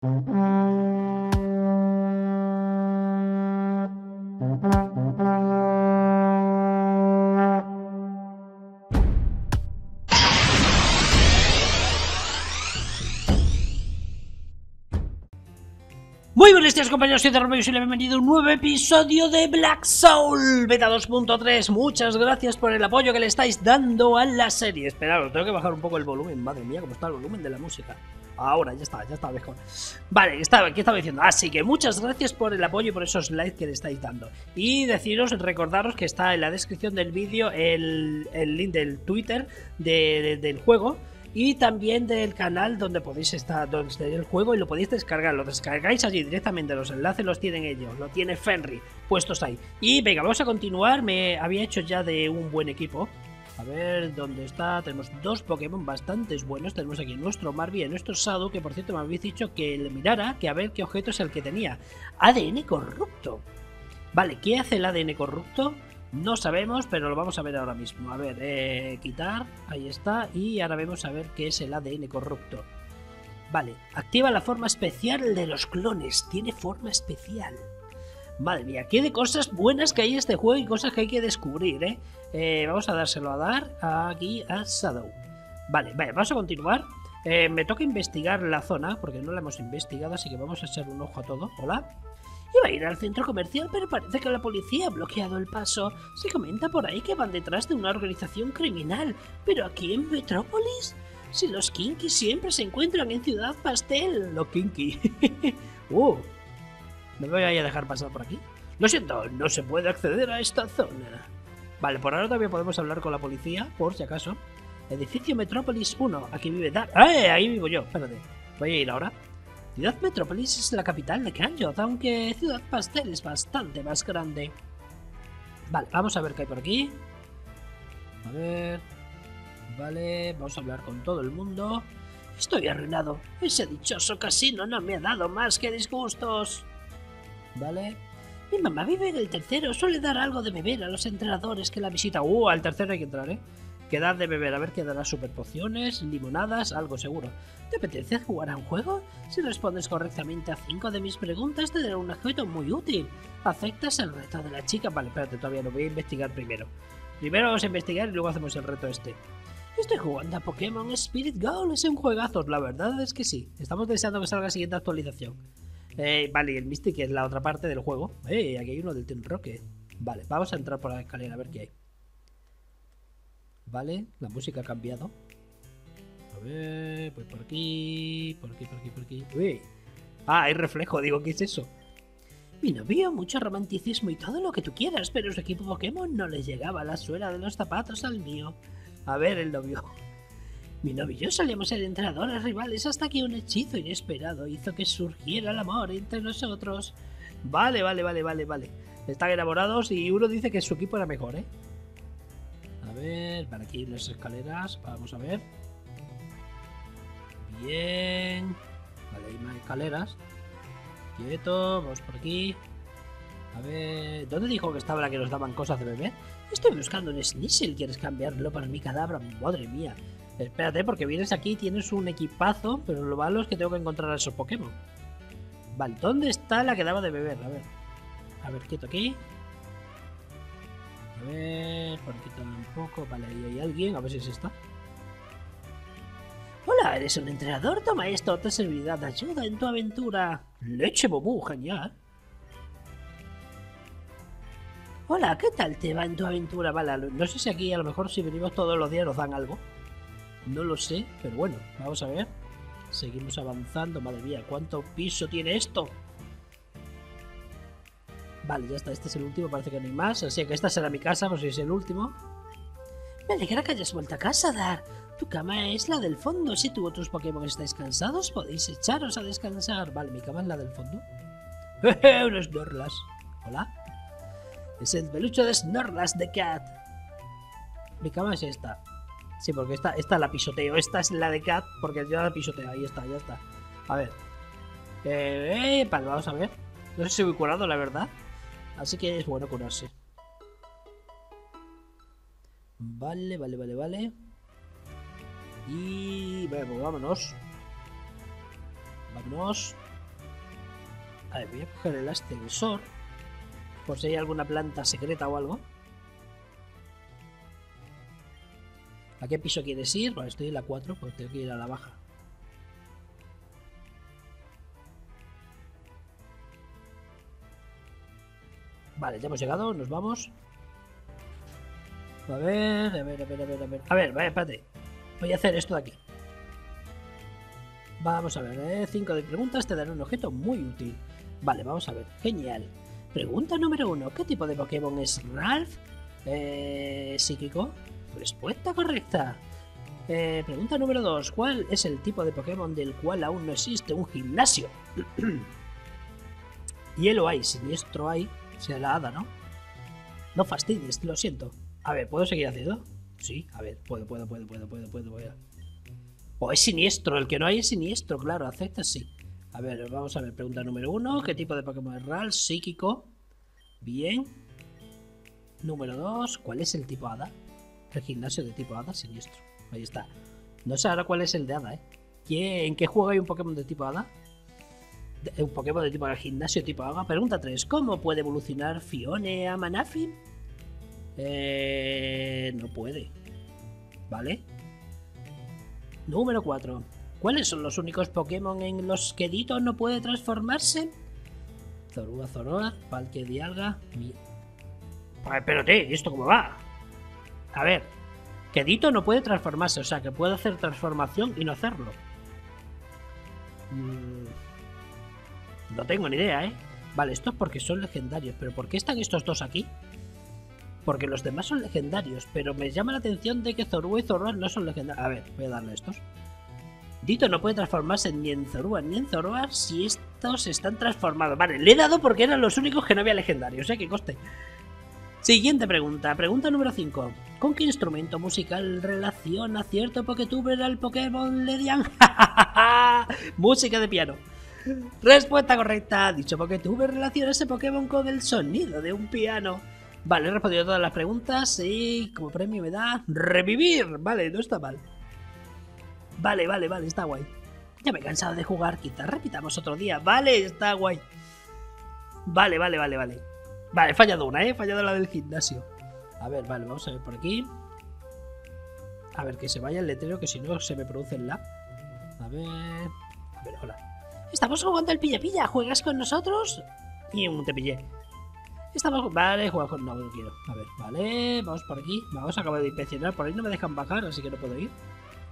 Muy buenos días compañeros, soy Romeo y bienvenido a un nuevo episodio de Black Soul Beta 2.3 Muchas gracias por el apoyo que le estáis dando a la serie. Esperad, tengo que bajar un poco el volumen, madre mía, cómo está el volumen de la música Ahora, ya está, ya está mejor Vale, estaba, ¿qué estaba diciendo? Así que muchas gracias por el apoyo y por esos likes que le estáis dando Y deciros, recordaros que está en la descripción del vídeo el, el, link del Twitter de, del juego y también del canal donde podéis estar, donde esté el juego y lo podéis descargar. Lo descargáis allí directamente, los enlaces los tienen ellos, lo tiene Fenry puestos ahí. Y venga, vamos a continuar. Me había hecho ya de un buen equipo. A ver dónde está. Tenemos dos Pokémon bastante buenos. Tenemos aquí nuestro Marby y nuestro Sado, que por cierto me habéis dicho que le mirara, que a ver qué objeto es el que tenía. ADN corrupto. Vale, ¿qué hace el ADN corrupto? No sabemos, pero lo vamos a ver ahora mismo. A ver, eh, quitar, ahí está. Y ahora vemos a ver qué es el ADN corrupto. Vale, activa la forma especial de los clones. Tiene forma especial. Madre mía, qué de cosas buenas que hay en este juego y cosas que hay que descubrir, ¿eh? eh vamos a dárselo a dar aquí a Shadow. Vale, vale, vamos a continuar. Eh, me toca investigar la zona, porque no la hemos investigado, así que vamos a echar un ojo a todo. Hola. Iba a ir al centro comercial, pero parece que la policía ha bloqueado el paso. Se comenta por ahí que van detrás de una organización criminal. Pero aquí en Metrópolis, si los Kinky siempre se encuentran en Ciudad Pastel. Los Kinky. uh, ¿me voy a dejar pasar por aquí? Lo siento, no se puede acceder a esta zona. Vale, por ahora todavía podemos hablar con la policía, por si acaso. Edificio Metrópolis 1, aquí vive Dar. ¡Eh! Ahí vivo yo, espérate. Voy a ir ahora. Ciudad Metrópolis es la capital de Kanjot, aunque Ciudad Pastel es bastante más grande. Vale, vamos a ver qué hay por aquí. A ver... Vale, vamos a hablar con todo el mundo. Estoy arruinado. Ese dichoso casino no me ha dado más que disgustos. Vale. Mi mamá vive en el tercero. Suele dar algo de beber a los entrenadores que la visitan. Uh, al tercero hay que entrar, ¿eh? Quedad de beber, a ver qué dará super pociones, limonadas, algo seguro. ¿Te apetece jugar a un juego? Si respondes correctamente a 5 de mis preguntas te daré un objeto muy útil. ¿Aceptas el reto de la chica? Vale, espérate, todavía lo voy a investigar primero. Primero vamos a investigar y luego hacemos el reto este. Estoy jugando a Pokémon Spirit Gold, es un juegazo, la verdad es que sí. Estamos deseando que salga la siguiente actualización. Eh, vale, el Mystic es la otra parte del juego. Eh, aquí hay uno del Team Rocket. Vale, vamos a entrar por la escalera a ver qué hay. ¿Vale? La música ha cambiado. A ver, pues por aquí, por aquí, por aquí, por aquí. Uy. Ah, hay reflejo, digo, ¿qué es eso? Mi novio, mucho romanticismo y todo lo que tú quieras, pero su equipo Pokémon no le llegaba la suela de los zapatos al mío. A ver, el novio. Mi novio y yo solíamos ser entrenadores rivales hasta que un hechizo inesperado hizo que surgiera el amor entre nosotros. Vale, vale, vale, vale, vale. Están enamorados y uno dice que su equipo era mejor, ¿eh? A ver, para aquí las escaleras, vamos a ver. Bien. Vale, hay más escaleras. Quieto, vamos por aquí. A ver, ¿dónde dijo que estaba la que nos daban cosas de beber? Estoy buscando un Sneasel, ¿quieres cambiarlo para mi cadáver? Madre mía. Espérate, porque vienes aquí y tienes un equipazo, pero lo malo es que tengo que encontrar a esos Pokémon. Vale, ¿dónde está la que daba de beber? A ver. A ver, quieto aquí. A ver, por aquí también un poco. Vale, ahí hay alguien, a ver si es esta. Hola, ¿eres un entrenador? Toma esto, te servirá de ayuda en tu aventura. Leche bobú, genial. Hola, ¿qué tal te va en tu aventura? Vale, no sé si aquí a lo mejor si venimos todos los días nos dan algo. No lo sé, pero bueno, vamos a ver. Seguimos avanzando, madre mía, ¿cuánto piso tiene esto? Vale, ya está, este es el último, parece que no hay más. Así que esta será mi casa, por si es el último. Me alegra que hayas vuelto a casa, Dar. Tu cama es la del fondo. Si tú o tus Pokémon estáis cansados, podéis echaros a descansar. Vale, mi cama es la del fondo. Un Snorlax. Hola. Es el pelucho de Snorlax de Cat. Mi cama es esta. Sí, porque esta, esta la pisoteo. Esta es la de Cat porque yo la pisoteo. Ahí está, ya está. A ver. Eh, vale, vamos a ver. No sé si voy curado, la verdad. Así que es bueno curarse. Vale, vale, vale, vale. Y... Bueno, pues vámonos. Vámonos. A ver, voy a coger el ascensor. Por si hay alguna planta secreta o algo. ¿A qué piso quieres ir? Vale, estoy en la 4, pues tengo que ir a la baja. Vale, ya hemos llegado, nos vamos. A ver, a ver, a ver, a ver, a ver. A ver, vaya, espérate. Voy a hacer esto de aquí. Vamos a ver, 5 de preguntas te dan un objeto muy útil. Vale, vamos a ver. Genial. Pregunta número 1. ¿Qué tipo de Pokémon es Ralph? Eh, ¿Psíquico? Respuesta correcta. Eh, pregunta número 2. ¿Cuál es el tipo de Pokémon del cual aún no existe un gimnasio? Hielo hay, siniestro hay. Sea la hada, ¿no? No fastidies, lo siento. A ver, ¿puedo seguir haciendo? Sí, a ver, puedo, puedo, puedo, puedo, puedo, puedo, puedo. O es siniestro, el que no hay es siniestro, claro, acepta sí. A ver, vamos a ver, pregunta número uno. ¿Qué tipo de Pokémon es Ral? Psíquico. Bien. Número dos. ¿Cuál es el tipo Hada? El gimnasio de tipo Hada, siniestro. Ahí está. No sé ahora cuál es el de Hada, ¿eh? ¿En qué juego hay un Pokémon de tipo Hada? Un Pokémon de tipo gimnasio tipo Hada. Pregunta 3. ¿Cómo puede evolucionar Fione a Manaphy? Eh, no puede. ¿Vale? Número 4. ¿Cuáles son los únicos Pokémon en los que Dito no puede transformarse? Zorua Zoroa, Palque Dialga... Mi... Espérate, ¿esto cómo va? A ver, que Dito no puede transformarse, o sea, que puede hacer transformación y no hacerlo. Mm, no tengo ni idea, ¿eh? Vale, esto es porque son legendarios, pero ¿por qué están estos dos aquí? Porque los demás son legendarios, pero me llama la atención de que Zorua y Zoroa no son legendarios. A ver, voy a darle estos. Dito no puede transformarse ni en Zorua ni en Zoroa si estos están transformados. Vale, le he dado porque eran los únicos que no había legendarios, ¿eh? Que coste. Siguiente pregunta, pregunta número 5. ¿Con qué instrumento musical relaciona cierto Poketuber al Pokémon Ledian? Música de piano. Respuesta correcta. Dicho Poketuber relaciona ese Pokémon con el sonido de un piano. Vale, he respondido todas las preguntas y como premio me da revivir. Vale, no está mal. Vale, vale, vale, está guay. Ya me he cansado de jugar, quizás repitamos otro día. Vale, está guay. Vale, vale, vale, vale. Vale, he fallado una, ¿eh? Fallado la del gimnasio. A ver, vale, vamos a ver por aquí. A ver, que se vaya el letrero, que si no se me produce el lag. A ver... A ver, hola. Estamos jugando al pilla-pilla. ¿Juegas con nosotros? Y un te pillé. Estamos... Vale, juego con... No, no quiero. A ver, vale, vamos por aquí. Vamos a acabar de inspeccionar. Por ahí no me dejan bajar, así que no puedo ir.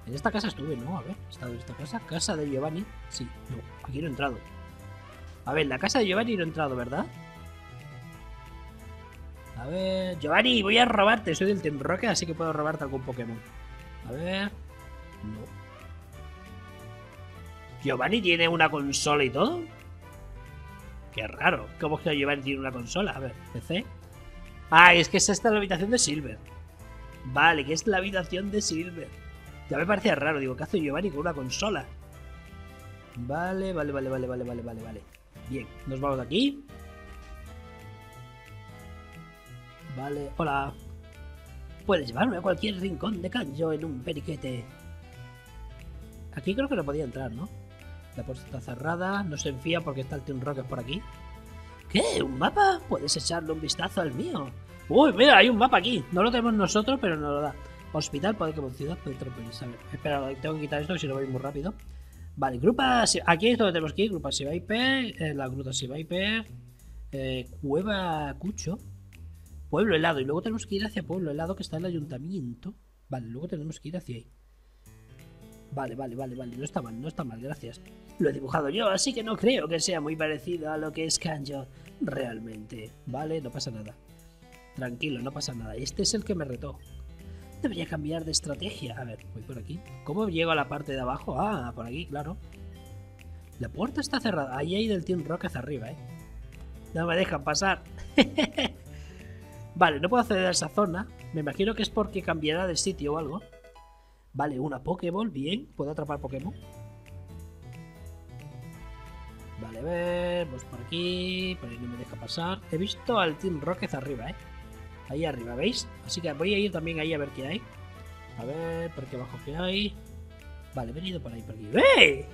En esta casa estuve, ¿no? A ver, ¿he estado en esta casa? ¿Casa de Giovanni? Sí, no, aquí no he entrado. A ver, la casa de Giovanni no he entrado, ¿verdad? A ver... Giovanni, voy a robarte. Soy del Team Rocket, así que puedo robarte algún Pokémon. A ver... No. ¿Giovanni tiene una consola y todo? Qué raro. ¿Cómo es que Giovanni tiene una consola? A ver, PC. Ah, es que es esta la habitación de Silver. Vale, que es la habitación de Silver. Ya me parecía raro, digo, ¿qué hace Giovanni con una consola? Vale, vale, vale, vale, vale, vale, vale, vale. Bien, nos vamos de aquí. Vale, hola. Puedes llevarme a cualquier rincón de Kanjo en un periquete. Aquí creo que no podía entrar, ¿no? La puerta está cerrada, no se enfía porque está el Team Rocket por aquí. ¿Qué? ¿Un mapa? Puedes echarle un vistazo al mío. Uy, mira, hay un mapa aquí. No lo tenemos nosotros, pero nos lo da. Hospital, puede que ciudad, puede A espera, tengo que quitar esto si no voy muy rápido. Vale, grupas. Aquí es donde tenemos que ir. Grupas Viper, eh, la gruta Viper, eh, Cueva Cucho, Pueblo Helado. Y luego tenemos que ir hacia Pueblo Helado, que está el ayuntamiento. Vale, luego tenemos que ir hacia ahí. Vale, vale, vale, vale. No está mal, no está mal, gracias. Lo he dibujado yo, así que no creo que sea muy parecido a lo que es Kanjo. Realmente. Vale, no pasa nada. Tranquilo, no pasa nada. Este es el que me retó. Debería cambiar de estrategia. A ver, voy por aquí. ¿Cómo llego a la parte de abajo? Ah, por aquí, claro. La puerta está cerrada. Ahí hay del Team Rock hacia arriba, ¿eh? No me dejan pasar. vale, no puedo acceder a esa zona. Me imagino que es porque cambiará de sitio o algo. Vale, una Pokéball, bien. ¿Puedo atrapar Pokémon? Vale, a ver, vamos por aquí. Por ahí no me deja pasar. He visto al Team Rocket arriba, ¿eh? Ahí arriba, ¿veis? Así que voy a ir también ahí a ver qué hay. A ver, por aquí abajo qué hay. Vale, he venido por ahí, por aquí. ¡Eh!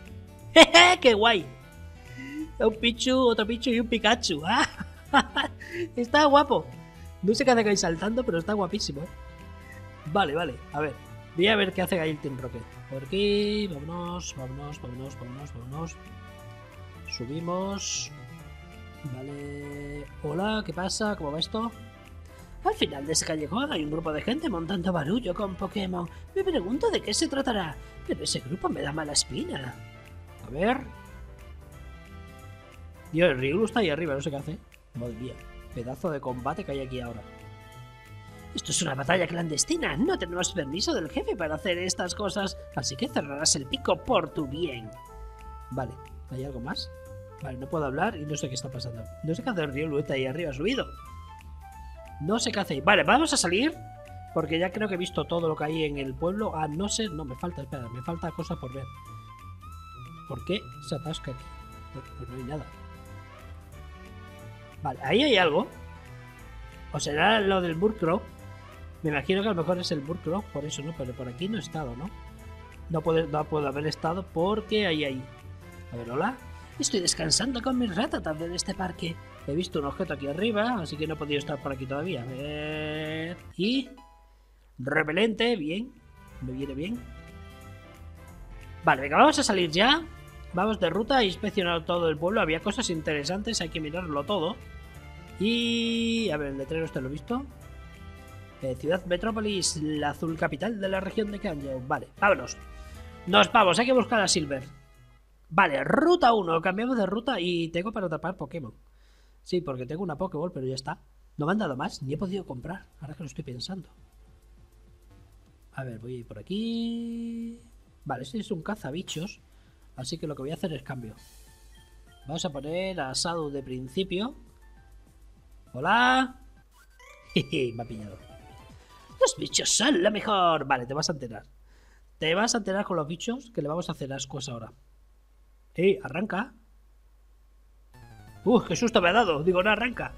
¡Qué guay! Un Pichu, otro Pichu y un Pikachu. ¡Ah! está guapo. No sé qué hace ahí saltando, pero está guapísimo. Vale, vale. A ver. Voy a ver qué hace el Team Rocket. Por aquí. Vámonos, vámonos, vámonos, vámonos, vámonos. Subimos. Vale. Hola, ¿qué pasa? ¿Cómo va esto? Al final de ese callejón hay un grupo de gente montando barullo con Pokémon. Me pregunto de qué se tratará, pero ese grupo me da mala espina. A ver. Dios, el Ryulu está ahí arriba, no sé qué hace. Madre mía, pedazo de combate que hay aquí ahora. Esto es una batalla clandestina. No tenemos permiso del jefe para hacer estas cosas, así que cerrarás el pico por tu bien. Vale, ¿hay algo más? Vale, no puedo hablar y no sé qué está pasando. No sé qué hace el Ryulu está ahí arriba subido. No sé qué hace. Vale, vamos a salir. Porque ya creo que he visto todo lo que hay en el pueblo. A no ser. No, me falta, espera, me falta cosas por ver. ¿Por qué se atasca aquí? Pues no hay nada. Vale, ahí hay algo. O será lo del Burkrow. Me imagino que a lo mejor es el Burkrow, por eso, ¿no? Pero por aquí no he estado, ¿no? No puedo, no puedo haber estado porque hay ahí. A ver, hola. Estoy descansando con mis ratatas en este parque. He visto un objeto aquí arriba, así que no he podido estar por aquí todavía. A ver... Y... Repelente, bien. Me viene bien. Vale, venga, vamos a salir ya. Vamos de ruta, he inspeccionado todo el pueblo. Había cosas interesantes, hay que mirarlo todo. Y... A ver, el letrero este lo he visto. Eh, Ciudad Metrópolis, la azul capital de la región de Kanjo. Vale, vámonos. Nos vamos, hay que buscar a Silver. Vale, ruta 1. Cambiamos de ruta y tengo para atrapar Pokémon. Sí, porque tengo una Pokéball, pero ya está. No me han dado más, ni he podido comprar. Ahora que lo estoy pensando. A ver, voy a ir por aquí. Vale, este es un cazabichos. Así que lo que voy a hacer es cambio. Vamos a poner a de principio. Hola. me ha pillado. Los bichos son lo mejor. Vale, te vas a enterar. Te vas a enterar con los bichos que le vamos a hacer ascuas ahora. ¡Eh! ¡Arranca! ¡Uf! ¡Qué susto me ha dado! Digo, no arranca.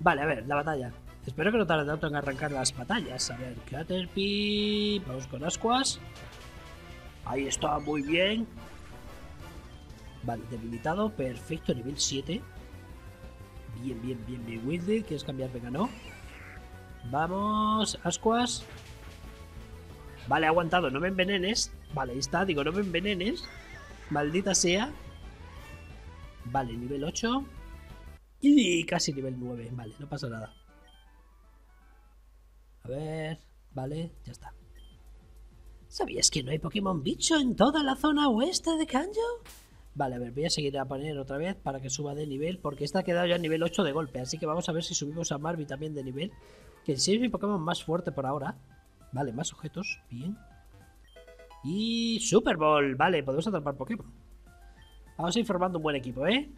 Vale, a ver, la batalla. Espero que no tarde tanto en arrancar las batallas. A ver, Caterpie. Vamos con Ascuas. Ahí está, muy bien. Vale, debilitado. Perfecto, nivel 7. Bien, bien, bien, bien. Wilde, ¿quieres cambiar? Venga, no. Vamos, Ascuas. Vale, aguantado, no me envenenes. Vale, ahí está, digo, no me envenenes. Maldita sea. Vale, nivel 8. Y casi nivel 9. Vale, no pasa nada. A ver. Vale, ya está. ¿Sabías que no hay Pokémon bicho en toda la zona oeste de Kanjo? Vale, a ver, voy a seguir a poner otra vez para que suba de nivel, porque esta ha quedado ya en nivel 8 de golpe, así que vamos a ver si subimos a Marby también de nivel, que sí es mi Pokémon más fuerte por ahora. Vale, más objetos, bien. Y Super Bowl, vale, podemos atrapar Pokémon. Vamos a ir formando un buen equipo, ¿eh?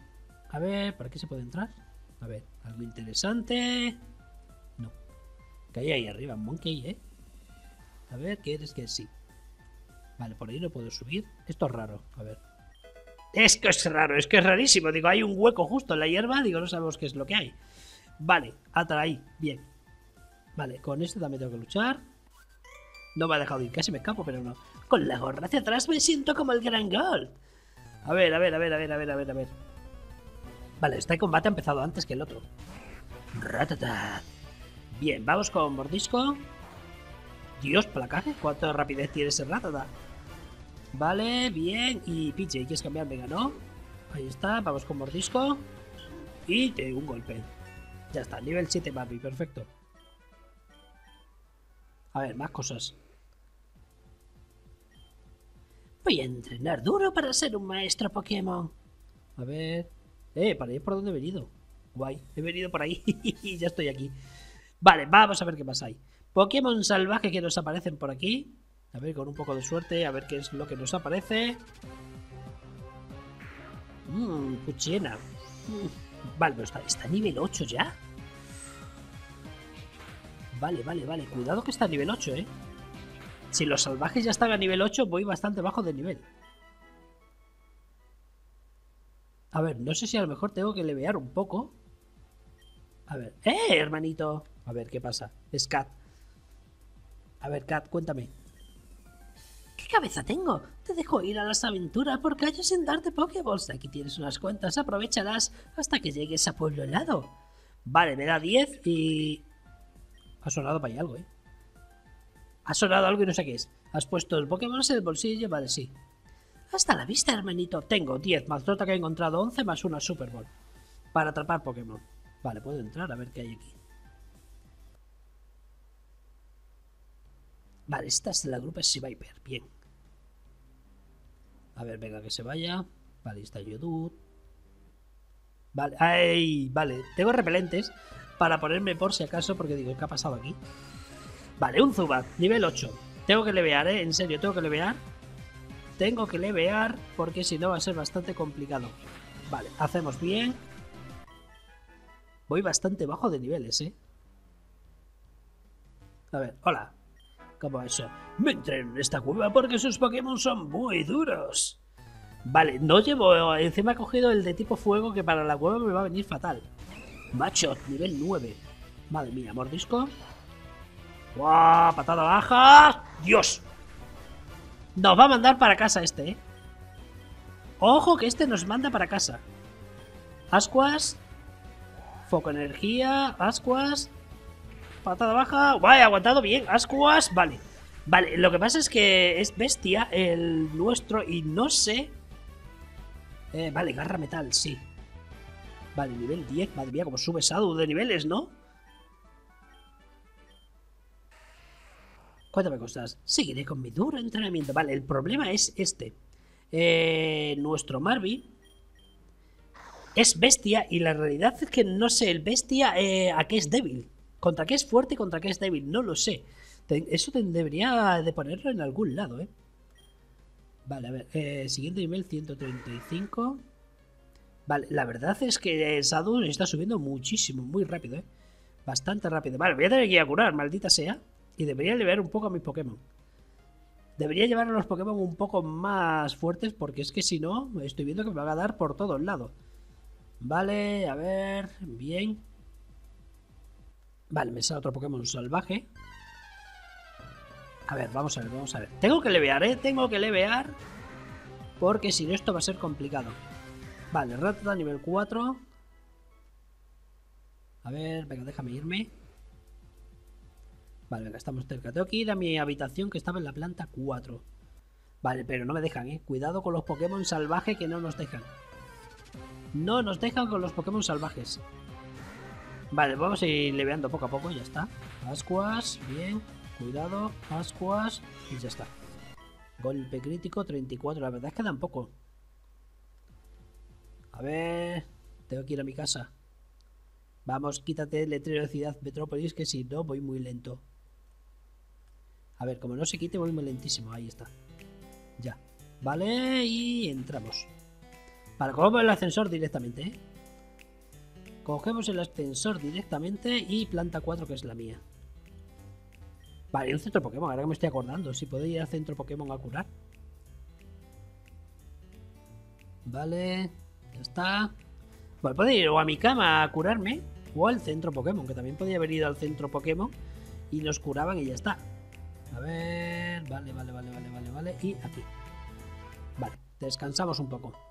A ver, ¿para qué se puede entrar? A ver, algo interesante. No. Que hay ahí arriba, monkey, ¿eh? A ver, ¿qué eres que sí? Vale, por ahí no puedo subir. Esto es raro, a ver. Es que es raro, es que es rarísimo. Digo, hay un hueco justo en la hierba, digo, no sabemos qué es lo que hay. Vale, atra ahí, bien. Vale, con este también tengo que luchar. No me ha dejado ir, casi me escapo, pero no. Con la gorra hacia atrás me siento como el gran gol. A ver, a ver, a ver, a ver, a ver, a ver, a ver. Vale, este combate ha empezado antes que el otro. Ratata. Bien, vamos con mordisco. Dios, placaje, cuánta rapidez tiene ese ratata. Vale, bien. Y PJ, ¿quieres cambiar? Venga, ¿no? Ahí está, vamos con mordisco. Y te un golpe. Ya está, nivel 7 Barbie, perfecto. A ver, más cosas. Voy a entrenar duro para ser un maestro Pokémon. A ver. Eh, para ir por donde he venido. Guay, he venido por ahí y ya estoy aquí. Vale, vamos a ver qué pasa ahí. Pokémon salvaje que nos aparecen por aquí. A ver, con un poco de suerte, a ver qué es lo que nos aparece. Mmm, puchena. Mm, vale, pero está, está a nivel 8 ya. Vale, vale, vale. Cuidado que está a nivel 8, eh. Si los salvajes ya están a nivel 8, voy bastante bajo de nivel. A ver, no sé si a lo mejor tengo que levear un poco. A ver. ¡Eh, hermanito! A ver, ¿qué pasa? Es Cat. A ver, Cat, cuéntame. ¿Qué cabeza tengo? te dejo ir a las aventuras por calles sin darte Pokéballs. Aquí tienes unas cuentas, aprovechalas hasta que llegues a Pueblo Helado. Vale, me da 10 y... Ha sonado para ahí algo, ¿eh? Ha sonado algo y no sé qué es. Has puesto el Pokémon en el bolsillo, vale, sí. Hasta la vista, hermanito. Tengo 10 más nota que he encontrado 11 más una Super Bowl. Para atrapar Pokémon. Vale, puedo entrar a ver qué hay aquí. Vale, esta es la grupa Viper. Bien. A ver, venga, que se vaya. Vale, está Yodut. Vale, ¡ay! Vale, tengo repelentes para ponerme por si acaso, porque digo, ¿qué ha pasado aquí? Vale, un Zubat, nivel 8. Tengo que levear, ¿eh? En serio, tengo que levear. Tengo que levear porque si no va a ser bastante complicado. Vale, hacemos bien. Voy bastante bajo de niveles, ¿eh? A ver, hola. ¿Cómo eso? Me entré en esta cueva porque sus Pokémon son muy duros. Vale, no llevo... Encima he cogido el de tipo fuego que para la cueva me va a venir fatal. Macho, nivel 9. Madre mía, mordisco. ¡Guau! Patada baja. ¡Dios! Nos va a mandar para casa este, ¿eh? Ojo que este nos manda para casa. Ascuas. Foco energía. Ascuas. Patada baja. Guay, aguantado bien. Ascuas. Vale. Vale, lo que pasa es que es bestia el nuestro y no sé... Eh, vale, garra metal, sí. Vale, nivel 10. Madre mía, como sube Sadu de niveles, ¿no? Cuéntame cosas. Seguiré con mi duro entrenamiento. Vale, el problema es este. Eh, nuestro Marby es bestia y la realidad es que no sé el bestia eh, a qué es débil. Contra qué es fuerte y contra qué es débil. No lo sé. Eso debería de ponerlo en algún lado, ¿eh? Vale, a ver. Eh, siguiente nivel, 135. Vale, la verdad es que Sadu está subiendo muchísimo, muy rápido, ¿eh? Bastante rápido. Vale, voy a tener que ir a curar, maldita sea. Y debería llevar un poco a mis Pokémon. Debería llevar a los Pokémon un poco más fuertes porque es que si no, estoy viendo que me van a dar por todos lados. Vale, a ver, bien. Vale, me sale otro Pokémon salvaje. A ver, vamos a ver, vamos a ver. Tengo que levear, ¿eh? Tengo que levear. Porque si no esto va a ser complicado. Vale, Ratata nivel 4. A ver, venga, déjame irme. Vale, venga, estamos cerca. Tengo que ir a mi habitación que estaba en la planta 4. Vale, pero no me dejan, ¿eh? Cuidado con los Pokémon salvajes que no nos dejan. No nos dejan con los Pokémon salvajes. Vale, vamos a ir leveando poco a poco, ya está. Ascuas, bien. Cuidado, Ascuas. Y ya está. Golpe crítico 34. La verdad es que tampoco. A ver. Tengo que ir a mi casa. Vamos, quítate el letrero de Ciudad Metrópolis, que si no voy muy lento. A ver, como no se quite, voy muy lentísimo. Ahí está. Ya. Vale, y entramos. Vale, cogemos el ascensor directamente, ¿eh? Cogemos el ascensor directamente y planta 4, que es la mía. Vale, un centro Pokémon, ahora que me estoy acordando. Si puedo ir al centro Pokémon a curar. Vale, ya está. Vale, puedo ir o a mi cama a curarme o al centro Pokémon, que también podría haber ido al centro Pokémon y nos curaban y ya está. A ver, vale, vale, vale, vale, vale, vale. Y aquí. Vale, descansamos un poco.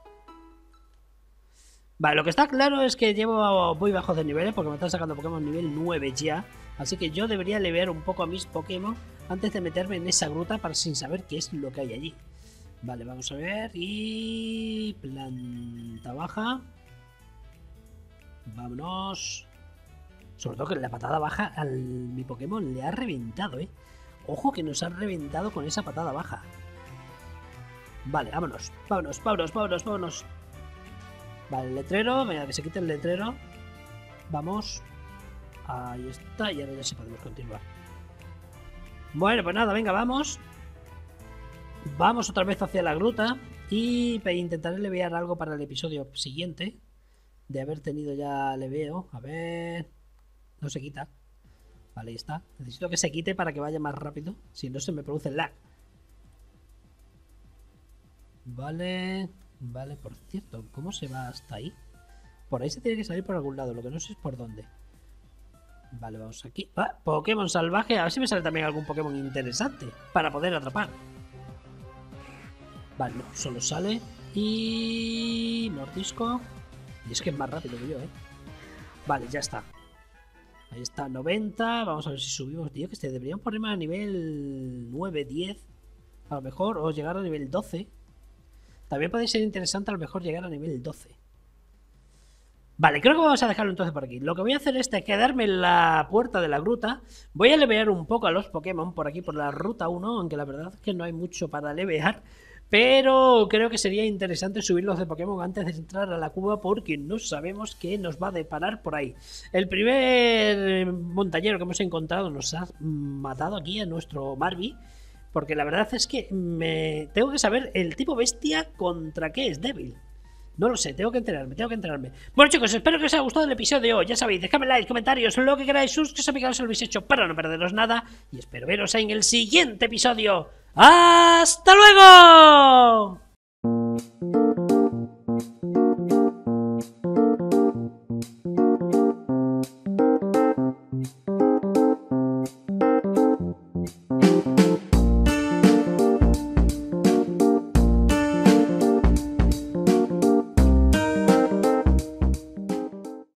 Vale, lo que está claro es que llevo muy bajo de niveles porque me están sacando Pokémon nivel 9 ya. Así que yo debería levear un poco a mis Pokémon antes de meterme en esa gruta para sin saber qué es lo que hay allí. Vale, vamos a ver. Y... Planta baja. Vámonos. Sobre todo que la patada baja al mi Pokémon le ha reventado, ¿eh? Ojo que nos ha reventado con esa patada baja. Vale, vámonos. Vámonos, vámonos, vámonos, vámonos. Vale, el letrero. Venga, que se quite el letrero. Vamos. Ahí está. Y ahora ya sí podemos continuar. Bueno, pues nada, venga, vamos. Vamos otra vez hacia la gruta. Y intentaré levear algo para el episodio siguiente. De haber tenido ya leveo. A ver. No se quita. Vale, ahí está. Necesito que se quite para que vaya más rápido. Si no, se me produce lag. Vale. Vale, por cierto, ¿cómo se va hasta ahí? Por ahí se tiene que salir por algún lado, lo que no sé es por dónde. Vale, vamos aquí. Ah, Pokémon salvaje. A ver si me sale también algún Pokémon interesante para poder atrapar. Vale, no, solo sale. Y... Mordisco. Y es que es más rápido que yo, ¿eh? Vale, ya está. Ahí está, 90. Vamos a ver si subimos. Tío, que se deberían ponerme a nivel 9, 10. A lo mejor, o llegar a nivel 12. También puede ser interesante a lo mejor llegar a nivel 12. Vale, creo que vamos a dejarlo entonces por aquí. Lo que voy a hacer es quedarme en la puerta de la gruta. Voy a levear un poco a los Pokémon por aquí, por la ruta 1, aunque la verdad es que no hay mucho para levear. Pero creo que sería interesante subirlos de Pokémon antes de entrar a la cuba porque no sabemos qué nos va a deparar por ahí. El primer montañero que hemos encontrado nos ha matado aquí a nuestro Marby. Porque la verdad es que me tengo que saber el tipo bestia contra qué es débil. No lo sé, tengo que enterarme, tengo que enterarme. Bueno chicos, espero que os haya gustado el episodio de hoy. Ya sabéis, dejadme like, comentarios, lo que queráis, suscribiros a mi si lo habéis hecho para no perderos nada. Y espero veros en el siguiente episodio. ¡Hasta luego!